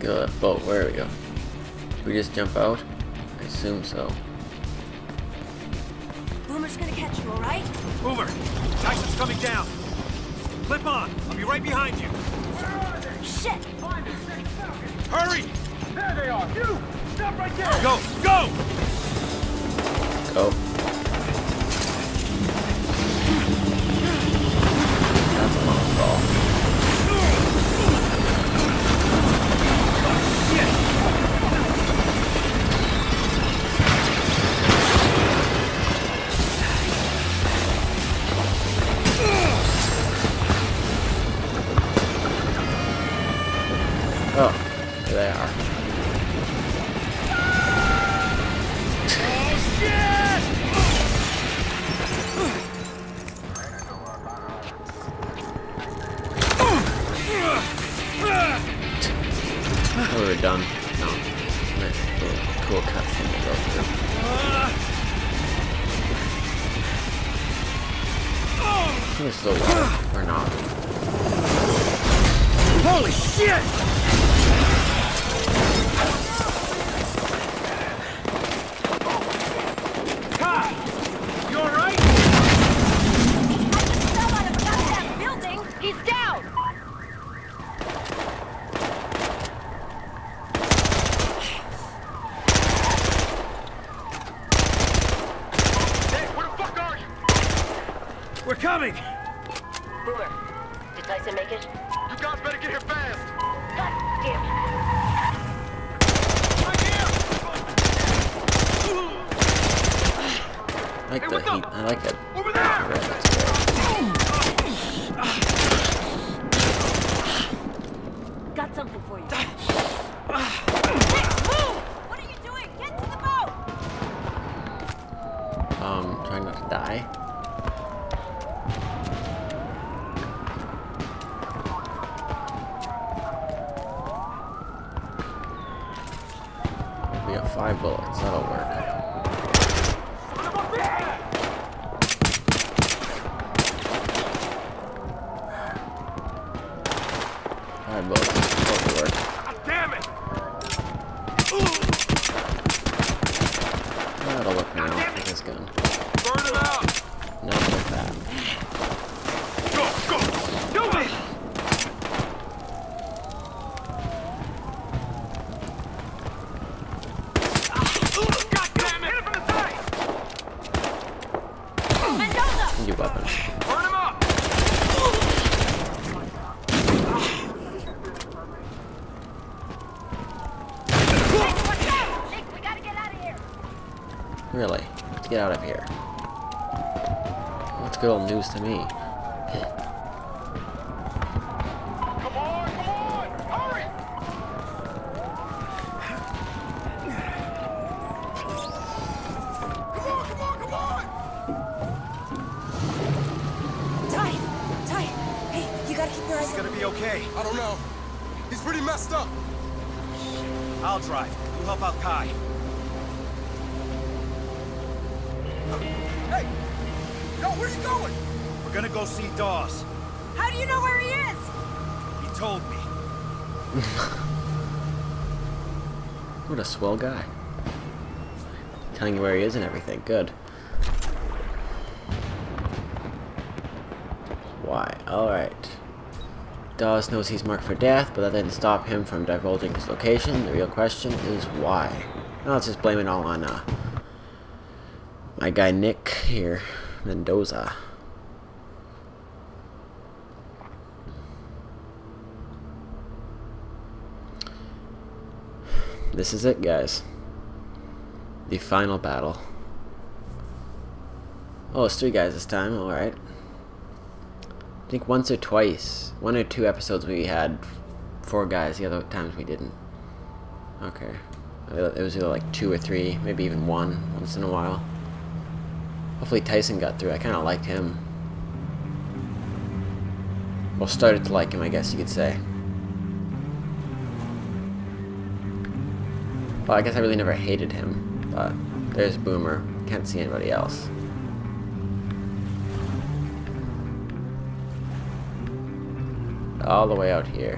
Good boat. Where we go? We just jump out? I assume so. Boomer's gonna catch you, alright? Boomer, Tyson's coming down. Clip on. I'll be right behind you. Shit! Hurry! There they are! You! Stop right there! Go! Go! Go. We were done. No. Nice little cool cutscene to go through. Or not. Holy shit! Khai! You alright? I just fell out of a goddamn building! He's down! Hey, where the fuck are you? We're coming! Boomer, did Tyson make it? You guys better get here fast! God damn it. Right here! I like Hey, the heat. I like it. Over there! Red, that's great. Got something for you. Hey, move! What are you doing? Get to the boat! Um, trying not to die. We have five bullets. That'll work. Five bullets. That'll work. Damn it! That'll work now with this gun. Burn him out! Not with that. Go, go! Do it! God damn it! Hit him from the side! Mendoza! New weapon. Burn him up! Hey, watch out! Nick, we gotta get out of here! Really? Let's get out of here. That's good old news to me. Come on, come on! Hurry! Come on, come on, come on! Ty! Ty! Hey, you gotta keep your eyes It's open. gonna be okay. I don't know. He's pretty messed up. I'll drive. You help out Khai. Hey! Yo, where are you going? We're gonna go see Dawes. How do you know where he is? He told me. What a swell guy. Telling you where he is and everything. Good. Why? Alright. Dawes knows he's marked for death, but that didn't stop him from divulging his location. The real question is why. Now let's just blame it all on uh, my guy Nick here, Mendoza. This is it, guys. The final battle. Oh, it's three guys this time, alright. I think once or twice, one or two episodes we had four guys, the other times we didn't. Okay. It was either like two or three, maybe even one, once in a while. Hopefully Tyson got through, I kinda liked him. Well, started to like him, I guess you could say. Well, I guess I really never hated him, but there's Boomer. Can't see anybody else. all the way out here.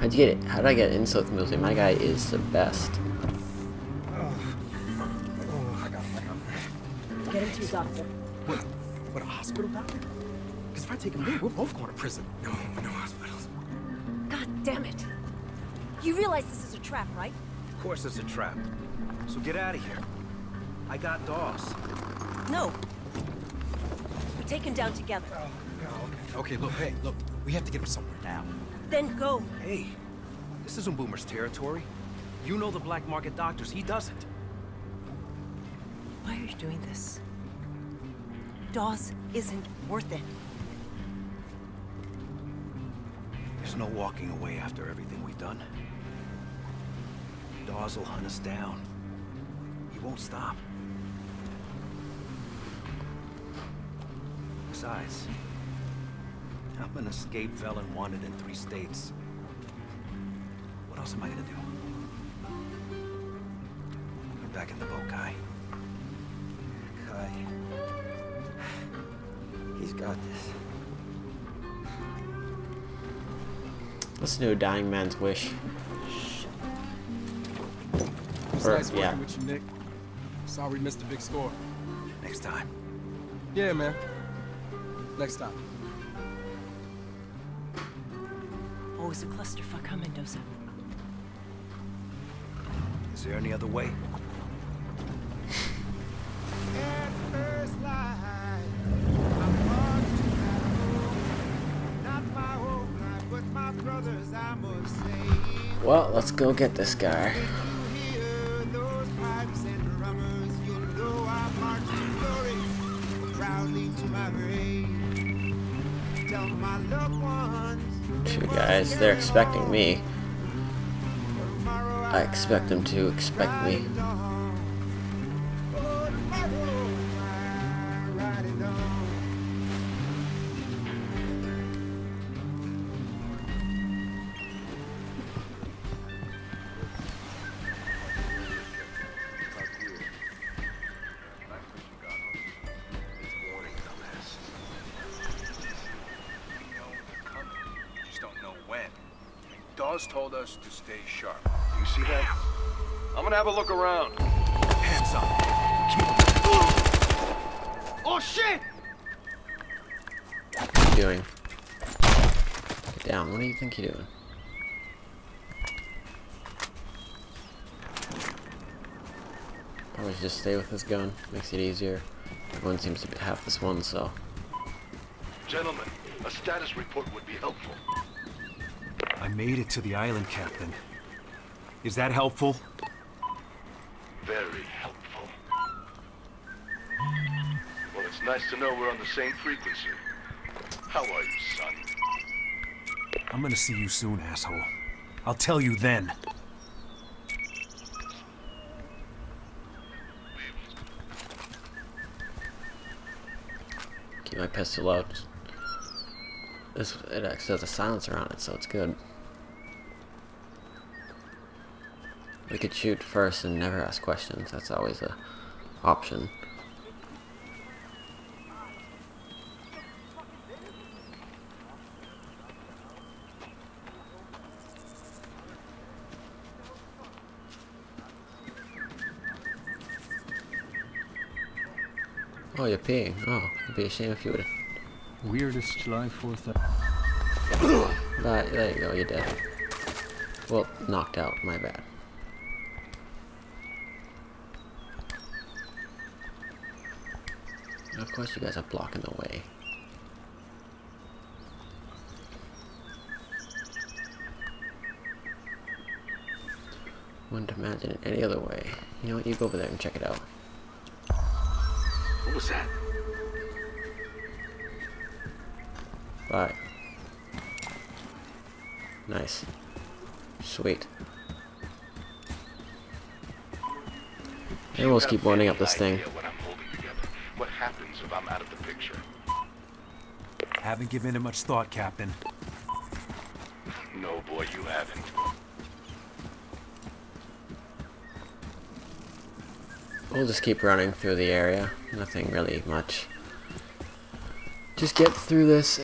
How'd you get it? How did I get in the museum? My guy is the best. Oh. I got. Get him to a doctor. What? What, a hospital doctor? Because if I take him here, we're both going to prison. No, no hospitals. God damn it. You realize this is a trap, right? Of course it's a trap. So get out of here. I got Dawes. No. We take him down together. Oh, no. Okay, look, hey, look. We have to get him somewhere now. Then go. Hey, this isn't Boomer's territory. You know the black market doctors. He doesn't. Why are you doing this? Dawes isn't worth it. There's no walking away after everything we've done. Dawes will hunt us down. He won't stop. Besides, I'm an escaped felon wanted in three states. What else am I gonna do? Get back in the boat, Khai. Khai. He's got this. Listen to a dying man's wish. It's Or- nice working yeah. with you, Nick. Sorry we missed the big score. Next time. Yeah, man. Next time. Always a clusterfuck, huh, Mendoza? Is there any other way? Well, let's go get this guy. Two guys, they're expecting me. I expect them to expect me. Dawes told us to stay sharp. You see that? I'm gonna have a look around. Hands up. Oh shit! What are you doing? Get down. What do you think you're doing? Probably just stay with this gun. Makes it easier. Everyone seems to have this one, so. Gentlemen, a status report would be helpful. I made it to the island, Captain. Is that helpful? Very helpful. Well, it's nice to know we're on the same frequency. How are you, son? I'm gonna see you soon, asshole. I'll tell you then. Keep my pistol out. This it actually has a silencer on it, so it's good. We could shoot first and never ask questions. That's always a option. Oh, you're peeing. Oh, it'd be a shame if you would have Weirdest July 4th. But there you go, you're dead. Well, knocked out, my bad. Of course you guys are blocking the way. Wouldn't imagine it any other way. You know what, you go over there and check it out. What was that? Bye. Nice. Sweet. And we'll just keep winding up this thing. Happens if I'm out of the picture? Haven't given it much thought, Captain. No, boy, you haven't. We'll just keep running through the area. Nothing really much. Just get through this